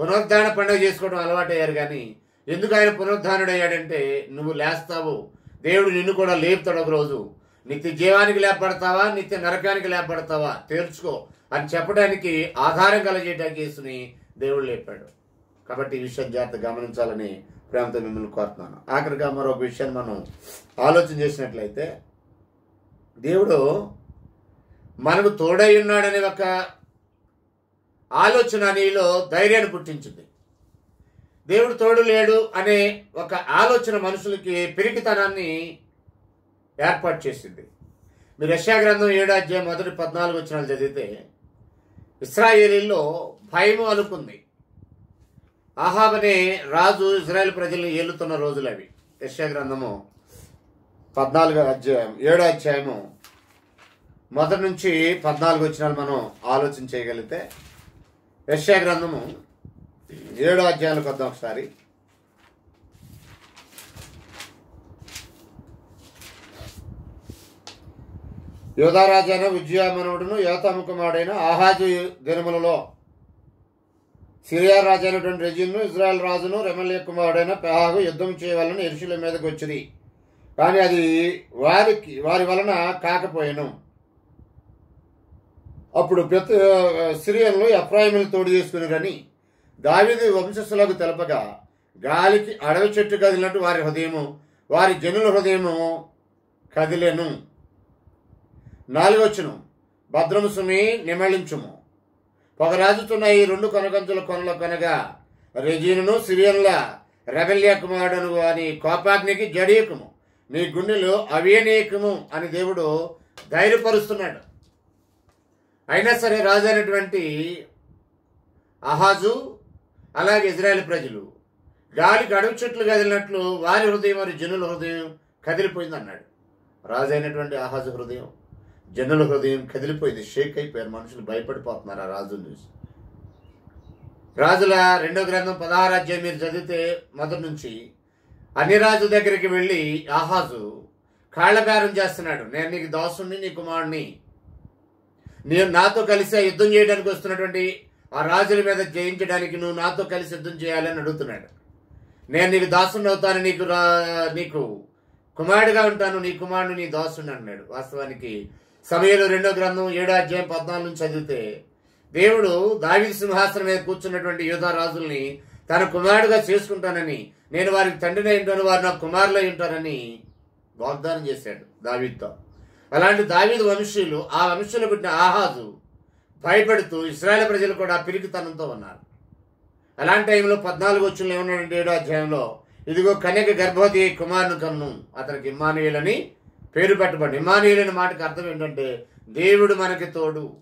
పునరుద్ధాన పండుగ చేసుకోవడం అలవాటయ్యారు కానీ ఎందుకు ఆయన పునరుద్ధానుడయ్యాడంటే నువ్వు లేస్తావు. దేవుడు నిన్ను కూడా లేపుతాడు ఒక రోజు నిత్య జీవానికి లేపడతావా నిత్య నరకానికి లేపడతావా తేల్చుకో. అని చెప్పడానికి ఆధారం కలగజేయడానికి యేసుని దేవుడు లేపాడు. కాబట్టి ఈ విషయం జాగ్రత్త గమనించాలని ప్రేమతో మిమ్మల్ని కోరుతున్నాను. ఆఖరిగా మరొక విషయాన్ని మనం ఆలోచన చేసినట్లయితే దేవుడు మనకు తోడై ఉన్నాడనే ఒక ఆలోచన నీలో ధైర్యాన్ని పుట్టించింది. దేవుడు తోడు లేడు అనే ఒక ఆలోచన మనుషులకి పిరికితనాన్ని ఏర్పాటు చేసింది. మీరు యశాగ్రంథం గ్రంథం మొదటి పద్నాలుగు వచ్చినాలు చదివితే ఇస్రాయేలీలో భయము అనుకుంది. ఆహాబనే రాజు ఇజ్రాయెల్ ప్రజలు ఏలుతున్న రోజులు అవి. యశ్యా గ్రంథము పద్నాలుగో అధ్యాయం ఏడో అధ్యాయము. మొదటి నుంచి పద్నాలుగు వచ్చినాలు మనం ఆలోచన చేయగలిగితే యశ్యా గ్రంథము ఏడో అధ్యాయానికి వద్దాం ఒకసారి. యోధారాజైన విజయమనుడును యోతము కుమారుడైన ఆహాజు దినములలో సిరియా రాజు అయినటువంటి రెజిన్ను ఇజ్రాయెల్ రాజును రెమల్య కుమారుడైన పెహాగు యుద్ధం చేయవాలని ఎరుషుల మీదకి వచ్చింది. కానీ అది వారికి వారి వలన కాకపోయాను. అప్పుడు ప్రతి సిరియన్లు ఎఫ్రాయిములు తోడు చేసుకుని కానీ దావిది వంశస్థులకు తెలపగా గాలికి అడవి చెట్టు కదిలినట్టు వారి హృదయము వారి జనుల హృదయము కదిలేను. నాలుగొచ్చును భద్రము సుమి ఒక రాజుతున్న ఈ రెండు కొనగంతుల కొనల కొనగా రెజీనును సిరియన్ల రెబెల్యా కుమారుడును అని కోపాగ్నికి జడీయకము. నీ గుండెలు అవియనీయకము అని దేవుడు ధైర్యపరుస్తున్నాడు. అయినా సరే రాజు అయినటువంటి అహాజు అలాగే ఇజ్రాయెల్ ప్రజలు గాలికి అడుగు చెట్లు కదిలినట్లు వారి హృదయం మరియు జనుల హృదయం కదిలిపోయింది అన్నాడు రాజు అయినటువంటి అహాజు హృదయం జనుల హృదయం కదిలిపోయింది. షేక్ అయిపోయారు. మనుషులు భయపడిపోతున్నారు ఆ రాజుని చూసి రాజుల రెండో గ్రంథం పదహారు అధ్యాయం మీరు చదివితే మొదటి నుంచి అన్ని రాజు దగ్గరికి వెళ్ళి ఆహాజు కాళ్ళబేరం చేస్తున్నాడు. నేను నీకు దాసుని నీ కుమారుణ్ణి నేను నాతో కలిసి ఆ యుద్ధం చేయడానికి వస్తున్నటువంటి ఆ రాజుల మీద జయించడానికి నువ్వు నాతో కలిసి యుద్ధం చేయాలని అడుగుతున్నాడు. నేను నీకు దాసుని అవుతాను నీకు రా నీకు కుమారుడిగా ఉంటాను నీ కుమారుడు నీ దాసుని అన్నాడు. వాస్తవానికి సమయంలో రెండో గ్రంథం ఏడో అధ్యాయం పద్నాలుగు నుంచి చదివితే దేవుడు దావిది సింహాసనం మీద కూర్చున్నటువంటి యోధారాజుల్ని తన కుమారుడుగా చేసుకుంటానని నేను వారికి తండ్రిని ఉంటాను వారు నా కుమారులై ఉంటానని వాగ్దానం చేశాడు దావిద్తో. అలాంటి దావీదు వంశీయులు ఆ వంశీయులు పుట్టిన ఆహాజు భయపడుతూ ఇస్రాయేల్ ప్రజలు కూడా పిరికితనంతో ఉన్నారు. అలాంటి టైంలో పద్నాలుగు వచ్చిన ఏమన్నాడంటే ఏడో అధ్యాయంలో ఇదిగో కన్యక గర్భవతి కుమారుని కన్ను అతనికి ఇమ్మానుయులని పేరు పెట్టబడి ఇమానీయులైన మాటకు అర్థం ఏంటంటే దేవుడు మనకి తోడు.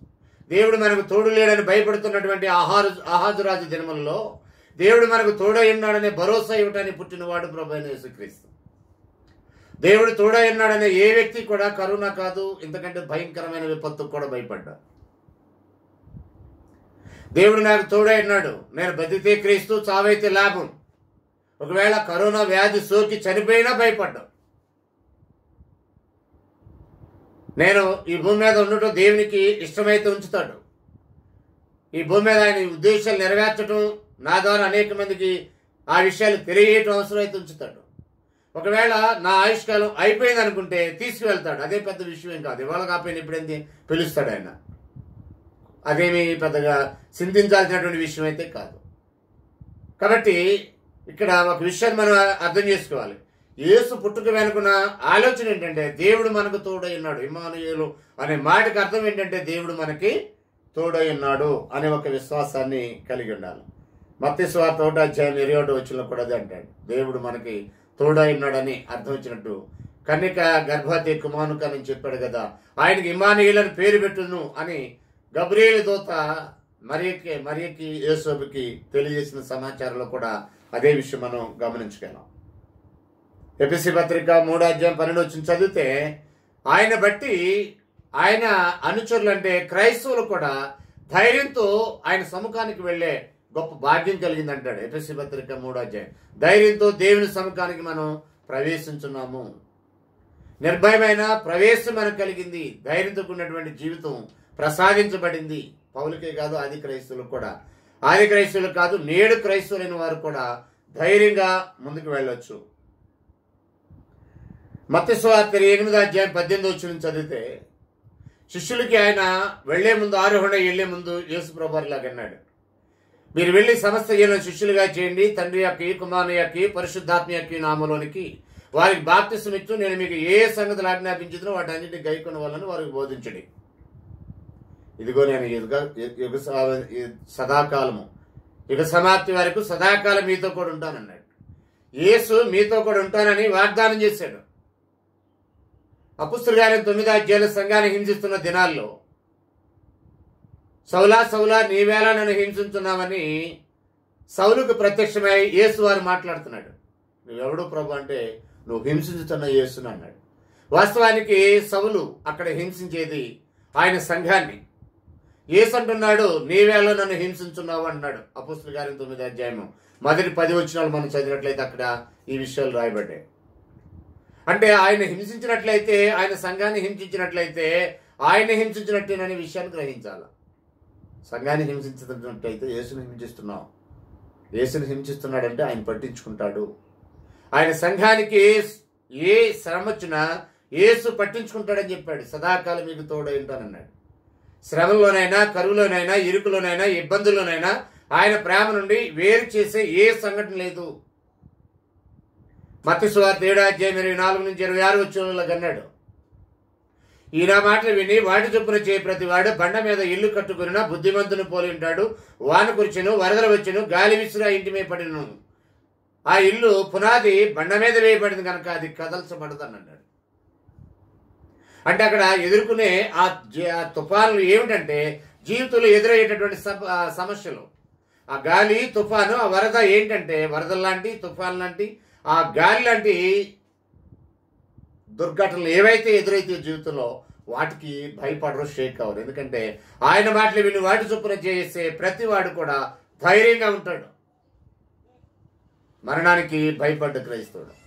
దేవుడు మనకు తోడు లేడని భయపడుతున్నటువంటి ఆహారు ఆహాజురాజు జన్మల్లో దేవుడు మనకు తోడై ఉన్నాడనే భరోసా ఇవ్వటానికి పుట్టినవాడు ప్రభు యేసుక్రీస్తు. దేవుడు తోడై ఉన్నాడనే ఏ వ్యక్తి కూడా కరోనా కాదు ఇంతకంటే భయంకరమైన విపత్తుకు కూడా భయపడ్డా దేవుడు నాకు తోడై ఉన్నాడు నేను బతికే క్రీస్తు చావైతే లాభం. ఒకవేళ కరోనా వ్యాధి సోకి చనిపోయినా భయపడ్డాం. నేను ఈ భూమి మీద ఉండటం దేవునికి ఇష్టమైతే ఉంచుతాడు. ఈ భూమి మీద ఆయన ఉద్దేశాలు నెరవేర్చడం నా ద్వారా అనేక మందికి ఆ విషయాలు తెలియటం అవసరం అయితే ఉంచుతాడు. ఒకవేళ నా ఆయుష్కాలం అయిపోయింది అనుకుంటే తీసుకువెళ్తాడు. అదే పెద్ద విషయం ఏం కాదు. ఇవాళ కాపోయిన ఇప్పుడేంది పిలుస్తాడు ఆయన. అదేమి పెద్దగా చింతించాల్సినటువంటి విషయం అయితే కాదు. కాబట్టి ఇక్కడ ఒక విషయాన్ని మనం అర్థం చేసుకోవాలి. యేసు పుట్టుక వెనుకున్న ఆలోచన ఏంటంటే దేవుడు మనకు తోడై ఉన్నాడు. ఇమానుయేలు అనే మాటకు అర్థం ఏంటంటే దేవుడు మనకి తోడై ఉన్నాడు అనే ఒక విశ్వాసాన్ని కలిగి ఉండాలి. మత్స్వార్ తోట అధ్యాయం ఇరవై వచ్చిన కూడా అది అంటాడు. దేవుడు మనకి తోడై ఉన్నాడని అర్థం వచ్చినట్టు కన్నిక గర్భవతి కుమానుక అని చెప్పాడు కదా ఆయనకి ఇమానుయేలని పేరు పెట్టును అని గబ్రియల్ దూత మరియకి మరియకి యేసోబుకి తెలియజేసిన సమాచారంలో కూడా అదే విషయం మనం గమనించగలం. ఎపిసి పత్రిక మూడో అధ్యాయం పన్నెండు వచ్చిన చదివితే ఆయన బట్టి ఆయన అనుచరులు అంటే క్రైస్తవులు కూడా ధైర్యంతో ఆయన సముఖానికి వెళ్ళే గొప్ప భాగ్యం కలిగింది అంటాడు ఎపిసి పత్రిక మూడో అధ్యాయం ధైర్యంతో దేవుని సముఖానికి మనం ప్రవేశించున్నాము. నిర్భయమైన ప్రవేశం మనకు కలిగింది. ధైర్యంతో ఉన్నటువంటి జీవితం ప్రసాదించబడింది. పౌలకే కాదు ఆది క్రైస్తవులకు కూడా. ఆది క్రైస్తవులు కాదు నేడు క్రైస్తవులైన వారు కూడా ధైర్యంగా ముందుకు వెళ్ళొచ్చు. మత్స్వార్త ఎనిమిదో అధ్యాయం పద్దెనిమిది వచ్చిన చదివితే శిష్యులకి ఆయన వెళ్ళే ముందు ఆరోహణ వెళ్ళే ముందు యేసు ప్రభారిలాగా అన్నాడు. మీరు వెళ్ళి సమస్త జనం శిష్యులుగా చేయండి. తండ్రి యొక్క కుమారుని యొక్క పరిశుద్ధాత్మ యొక్క నామలోనికి వారికి బాప్తిసం ఇచ్చు నేను మీకు ఏ సంగతులు ఆజ్ఞాపించుతున్నా వాటి అన్నింటినీ గైకొన్న వాళ్ళని వారికి బోధించండి. ఇదిగో నేను యుగ యుగ సదాకాలము యుగ సమాప్తి వరకు సదాకాలం మీతో కూడా ఉంటానన్నాడు. యేసు మీతో కూడా ఉంటానని వాగ్దానం చేశాడు. అపుస్తుల తొమ్మిదో తొమ్మిది అధ్యాయుల సంఘాన్ని హింసిస్తున్న దినాల్లో సౌలా సౌలా నీవేలా నన్ను హింసించున్నావని సౌలుకు ప్రత్యక్షమై యేసు వారు మాట్లాడుతున్నాడు. నువ్వెవడు ప్రభు అంటే? నువ్వు హింసించుతున్న యేసును అన్నాడు. వాస్తవానికి సౌలు అక్కడ హింసించేది ఆయన సంఘాన్ని. యేసు అంటున్నాడు నీవేలా నన్ను హింసించున్నావు అన్నాడు అపుస్తుల గారి తొమ్మిది అధ్యాయము. మొదటి పది వచ్చినాలు మనం చదివినట్లయితే అక్కడ ఈ విషయాలు రాయబడ్డాయి. అంటే ఆయన హింసించినట్లయితే ఆయన సంఘాన్ని హింసించినట్లయితే ఆయన హింసించినట్టేననే విషయాన్ని గ్రహించాలి. సంఘాన్ని హింసించినట్లయితే యేసుని హింసిస్తున్నాం. యేసును హింసిస్తున్నాడంటే ఆయన పట్టించుకుంటాడు. ఆయన సంఘానికి ఏ శ్రమ వచ్చినా యేసు పట్టించుకుంటాడని చెప్పాడు. సదాకాలం మీకు తోడైంటానన్నాడు శ్రమలోనైనా కరువులోనైనా ఇరుకులోనైనా ఇబ్బందుల్లోనైనా ఆయన ప్రేమ నుండి వేరు చేసే ఏ సంఘటన లేదు. మత్తి ఏడాధ్యాయం ఇరవై నాలుగు నుంచి ఇరవై ఆరు వచ్చిన అన్నాడు. ఈయన మాటలు విని వాటి చొప్పున చేయి ప్రతి వాడు బండ మీద ఇల్లు కట్టుకుని బుద్ధిమంతుని పోలి ఉంటాడు. వాన కురిచెను వరదలు వచ్చెను గాలి విసిరా ఇంటి మీద పడిను ఆ ఇల్లు పునాది బండ మీద వేయబడింది కనుక అది కదల్చబడదని అన్నాడు అంటే అక్కడ ఎదుర్కొనే ఆ తుఫాన్లు ఏమిటంటే జీవితంలో ఎదురయ్యేటటువంటి సమస్యలు. ఆ గాలి తుఫాను ఆ వరద ఏంటంటే వరదలు లాంటి తుఫాన్ లాంటి ఆ గాలి లాంటి దుర్ఘటనలు ఏవైతే ఎదురైతే జీవితంలో వాటికి భయపడరు షేక్ అవ్వరు. ఎందుకంటే ఆయన మాటలు విని వాటి చొప్పున చేసే ప్రతి వాడు కూడా ధైర్యంగా ఉంటాడు. మరణానికి భయపడ్డ క్రైస్తవుడు.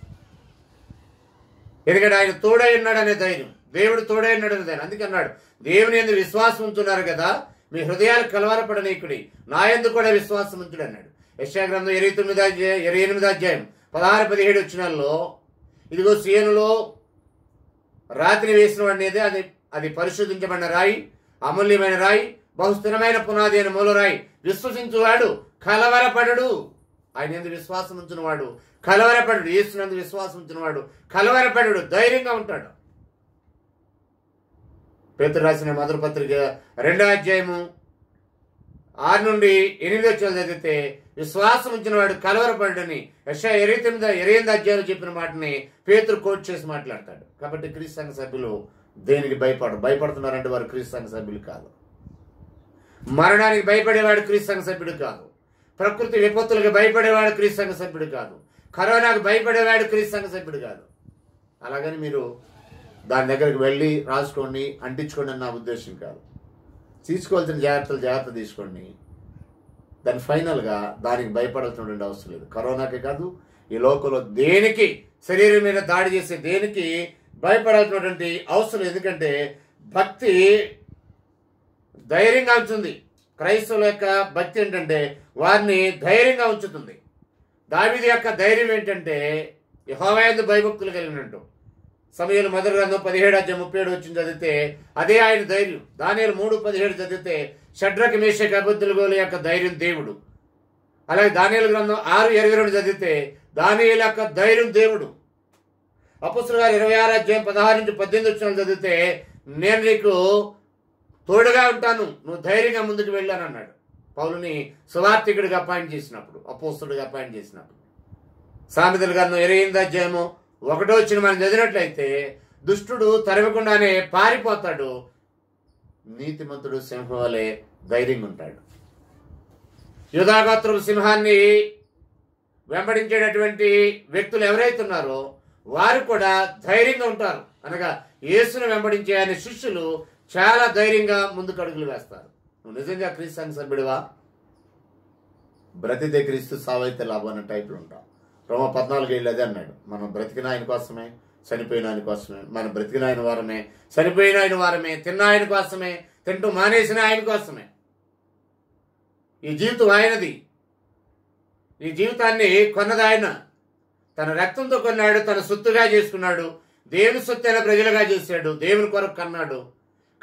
ఎందుకంటే ఆయన తోడై ఉన్నాడనే ధైర్యం. దేవుడు తోడై ఉన్నాడనే ధైర్యం. అందుకే అన్నాడు దేవుని ఎందుకు విశ్వాసం ఉంటున్నారు కదా మీ హృదయాలు కలవరపడనీకుడి. నా ఎందుకు కూడా విశ్వాసం ఉంచుడు అన్నాడు. యశాగ్రంథం ఇరవై తొమ్మిది అధ్యాయం ఇరవై ఎనిమిది అధ్యాయం. పదహారు పదిహేడు వచ్చినాల్లో ఇదిగో సీనులో రాత్రి వేసిన వాడినేది అది అది పరిశోధించబడిన రాయి అమూల్యమైన రాయి బహుస్థిరమైన పునాది అయిన మూలరాయి విశ్వసించువాడు కలవరపడడు. ఆయన ఎందు విశ్వాసం ఉంచినవాడు. కలవరపడడు. ఏసునందు విశ్వాసం ఉంచినవాడు. కలవరపడడు. ధైర్యంగా ఉంటాడు. పేతురు రాసిన మధుర పత్రిక రెండో అధ్యాయము ఆరు నుండి ఎనిమిది వచ్చి చదివితే విశ్వాసం ఉంచిన వాడు కలవరపడని యశ ఇరవై ఎనిమిది అధ్యాయులు చెప్పిన మాటని పేతురు కోట్ చేసి మాట్లాడతాడు. కాబట్టి క్రీస్తు సంఘ సభ్యులు దేనికి భయపడరు? భయపడుతున్నారంటే వారు క్రీస్తు సంఘ సభ్యులు కాదు. మరణానికి భయపడేవాడు క్రీస్తు సంఘ సభ్యుడు కాదు. ప్రకృతి విపత్తులకు భయపడేవాడు క్రీస్తు సంఘ సభ్యుడు కాదు. కరోనాకు భయపడేవాడు క్రీస్తు సంఘ సభ్యుడు కాదు. అలాగని మీరు దాని దగ్గరికి వెళ్ళి రాసుకోండి అంటించుకోండి నా ఉద్దేశం కాదు. తీసుకోవాల్సిన జాగ్రత్తలు జాగ్రత్త తీసుకోండి. దాని ఫైనల్గా దానికి భయపడాల్సినటువంటి అవసరం లేదు. కరోనాకే కాదు ఈ లోకంలో దేనికి శరీరం మీద దాడి చేసే దేనికి భయపడాల్సినటువంటి అవసరం ఎందుకంటే భక్తి ధైర్యంగా ఉంచుతుంది. క్రైస్తవుల యొక్క భక్తి ఏంటంటే వారిని ధైర్యంగా ఉంచుతుంది. దావిది యొక్క ధైర్యం ఏంటంటే యహోవాయందు భయభక్తులు కలిగినట్టు. సమయంలో మొదటి గ్రంథం పదిహేడు అధ్యాయం ముప్పై ఏడు వచ్చింది చదివితే అదే ఆయన ధైర్యం. దానిలో మూడు పదిహేడు చదివితే షడ్రక మేషక అబద్ధులు యొక్క ధైర్యం దేవుడు. అలాగే దానియలు గ్రంథం ఆరు ఇరవై రెండు చదివితే దానియల యొక్క ధైర్యం దేవుడు. అపుస్తుల గారు ఇరవై ఆరు అధ్యాయం పదహారు నుంచి పద్దెనిమిది వచ్చిన చదివితే నేను నీకు తోడుగా ఉంటాను నువ్వు ధైర్యంగా ముందుకు వెళ్ళాను అన్నాడు. పౌలుని సువార్థికుడిగా అపాయింట్ చేసినప్పుడు అపోస్తుడిగా అపాయింట్ చేసినప్పుడు. సామెతల గారు ఇరవై ఎనిమిది అధ్యాయము ఒకటో వచ్చిన మనం చదివినట్లయితే దుష్టుడు తరవకుండానే పారిపోతాడు నీతిమంతుడు సింహం వలె ధైర్యంగా ఉంటాడు యుధాగోత్రపు సింహాన్ని వెంబడించేటటువంటి వ్యక్తులు ఎవరైతే ఉన్నారో వారు కూడా ధైర్యంగా ఉంటారు. అనగా యేసును వెంబడించే ఆయన శిష్యులు చాలా ధైర్యంగా ముందుకు అడుగులు వేస్తారు. నువ్వు నిజంగా క్రీస్తానికి సభ్యుడివా? బ్రతిదే క్రీస్తు సావైతే లాభం అన్న టైప్లో ఉంటాం. రోమ పద్నాలుగు ఏళ్ళు అదే అన్నాడు. మనం బ్రతికిన ఆయన కోసమే చనిపోయిన ఆయన కోసమే. మనం బ్రతికిన ఆయన వారమే. చనిపోయిన ఆయన వారమే. తిన్న ఆయన కోసమే. తింటూ మానేసిన ఆయన కోసమే. ఈ జీవితం ఆయనది. ఈ జీవితాన్ని కొన్నది ఆయన. తన రక్తంతో కొన్నాడు తన సొత్తుగా చేసుకున్నాడు. దేవుని సొత్తైన ప్రజలుగా చేశాడు? దేవుని కొరకు కన్నాడు.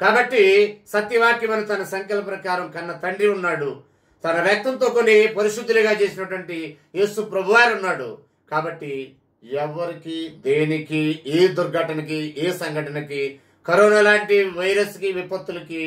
కాబట్టి సత్యవాక్యమని తన సంకల్ప ప్రకారం కన్న తండ్రి ఉన్నాడు. తన రక్తంతో కొని పరిశుద్ధులుగా చేసినటువంటి యేసు ప్రభువారు ఉన్నాడు. కాబట్టి ఎవరికి దేనికి ఏ దుర్ఘటనకి ఏ సంఘటనకి కరోనా లాంటి వైరస్కి విపత్తులకి